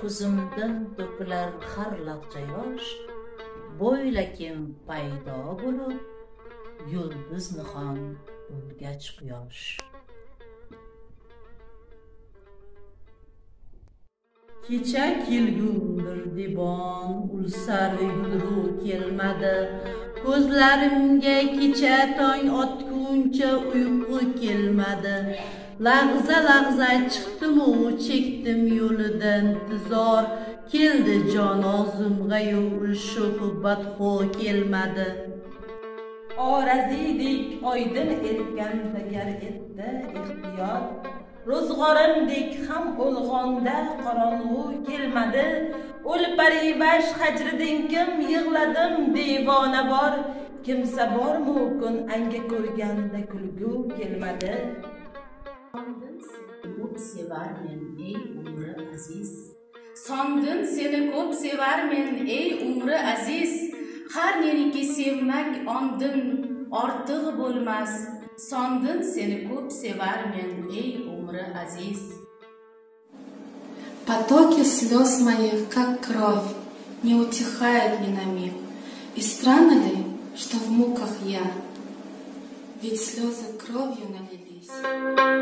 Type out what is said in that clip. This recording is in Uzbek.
ko'zimdan to'kilar har lahza yosh bo'ylakim paydo bo'lib yulduz nihon o'lgach quyosh. Kecha kelgundir debon ulsar yulru kelmadi. Ko'zlarimga kecha tong otguncha uyqu kelmadi. Lag'za lag'za chiqdimu chekdim yo'lidan tizor. Keldi jonozimg'ayu ulshuh badxo kelmadi. Orazidek oydin erkan tagar etdi ehtiyot ro'zg'orimdek ham o'lg'onda qorong'u kelmadi. O'lparivash hajridin kim yig'ladim devona bor. Kimsa bormi kun anga ko'rganda kulgu kelmadi. Ko'p sevarmen ey umri aziz sondin seni ko'p sevarmen ey umri aziz har neriki sevmak ondin ortiq bo'lmas sondin seni ko'p sevarmen ey umri aziz Потоки слез моих, как кровь, не утихает ни на миг. И странно ли, что в муках я, ведь слезы кровью налились.